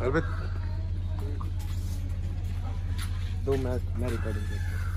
अलविद दो मैं मैं रिकॉर्डिंग करता